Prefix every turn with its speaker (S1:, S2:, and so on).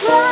S1: my